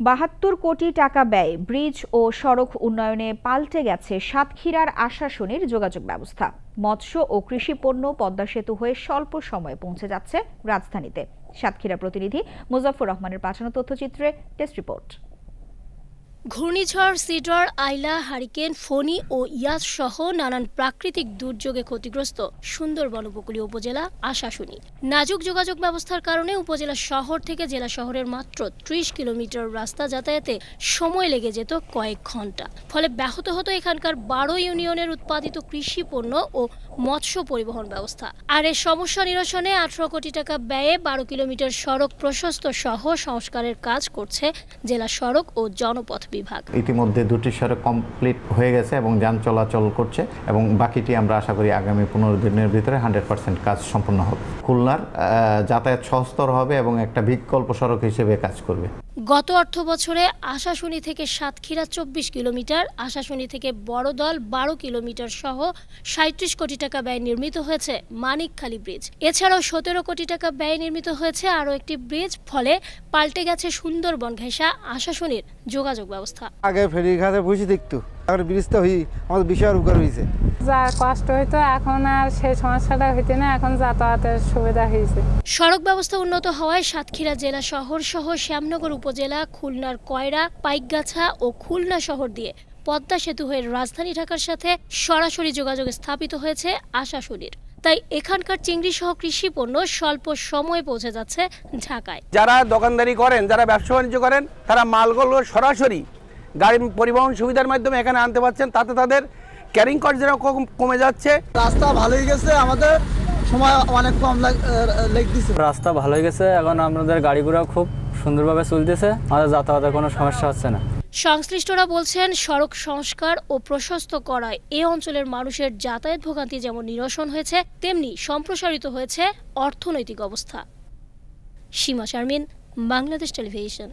বাহাত্তর কোটি টাকা ব্যয়, ব্রিজ ও সড়ক উন্নয়নে পাল্টে গেছে সাতক্ষীরার আশাসনের যোগাযোগ ব্যবস্থা। মৎস্য ও কৃষি পণ্য পদ্মা সেতু হয়ে স্বল্প সময়ে পৌঁছে যাচ্ছে রাজধানীতে। সাতক্ষীরা প্রতিনিধি মুজাফর রহমানের পাঠানো তথ্যচিত্রে টেস্ট রিপোর্ট। ঘূর্ণিঝড় সিডর, আইলা, হারিকেন ফণি ও ইয়াস সহ নানান প্রাকৃতিক দুর্যোগে ক্ষতিগ্রস্ত সুন্দরবন উপকূলীয় উপজেলা আশাশুনি। নাজুক যোগাযোগ ব্যবস্থার কারণে উপজেলা শহর থেকে জেলা শহরের মাত্র ত্রিশ কিলোমিটার রাস্তা যাতায়াতে সময় লেগে যেত কয়েক ঘণ্টা। ফলে ব্যাহত হতো এখানকার বারো ইউনিয়নের উৎপাদিত কৃষি পণ্য ও মৎস্য পরিবহন ব্যবস্থা। আর এর সমস্যা নিরসনে আঠারো কোটি টাকা ব্যয়ে বারো কিলোমিটার সড়ক প্রশস্ত সহ সংস্কারের কাজ করছে জেলা সড়ক ও জনপথ বিভাগ। ইতিমধ্যে দুটি সড়ক কমপ্লিট হয়ে গেছে এবং যান চলাচল করছে এবং বাকিটি আমরা আশা করি আগামী পনেরো দিনের ভিতরে হান্ড্রেড পার্সেন্ট কাজ সম্পূর্ণ হবে। খুলনার যাতায়াত সহস্তর হবে এবং একটা বিকল্প সড়ক হিসেবে কাজ করবে। গত অর্থ বছরে আশাশুনি থেকে সাতক্ষীরা চব্বিশ কিলোমিটার আশাশুনি থেকে বড়দল বারো কিলোমিটার সহ সাঁত্রিশ কোটি টাকা ব্যয় নির্মিত হয়েছে মানিকখালী ব্রিজ। এছাড়াও সতেরো কোটি টাকা ব্যয় নির্মিত হয়েছে আরও একটি ব্রিজ ফলে পাল্টে গেছে সুন্দরবন ঘেঁষা আশাশুনির যোগাযোগ ব্যবস্থা। আগে ফেরি ঘাটে বসে দেখতো এখন ব্রিজটা হই আমাদের বিশাল উপকার হয়েছে যা কষ্ট হইতো এখন আর সেই সমস্যাটা হইতে না এখন যাতায়াতের সুবিধা হয়েছে সড়ক ব্যবস্থা উন্নত হওয়ায় সাতক্ষীরা জেলা শহর সহ শ্যামনগর উপজেলা খুলনার কয়রা পাইকগাছা ও খুলনা শহর দিয়ে পদ্মা সেতু হয়ে রাজধানী ঢাকার সাথে সরাসরি যোগাযোগ স্থাপিত হয়েছে আশাশুনির তাই এখানকার চিংড়ি সহ কৃষি পণ্য স্বল্প সময়ে পৌঁছে যাচ্ছে ঢাকায়। যারা দোকানদারি করেন যারা ব্যবসা বাণিজ্য করেন তারা মালগুলো সরাসরি গাড়ি পরিবহন সুবিধার মাধ্যমে এখানে আনতে পারছেন। তাতে তাদের ক্যারিং কস্ট যেরকম কমে যাচ্ছে। রাস্তা ভালোই গেছে আমাদের সময় অনেক কম লেগতেছে রাস্তা ভালো হয়ে গেছে এখন আমাদের গাড়ি ঘোড়া খুব সুন্দরভাবে চলতেছে আমাদের যাতায়াতের কোনো সমস্যা হচ্ছে না। সংশ্লিষ্টরা বলছেন, সড়ক সংস্কার ও প্রশস্ত করায় এ অঞ্চলের মানুষের যাতায়াত ভোগান্তি যেমন নিরসন হয়েছে, তেমনি সম্প্রসারিত হয়েছে অর্থনৈতিক অবস্থা। সীমা শারমিন, বাংলাদেশ টেলিভিশন।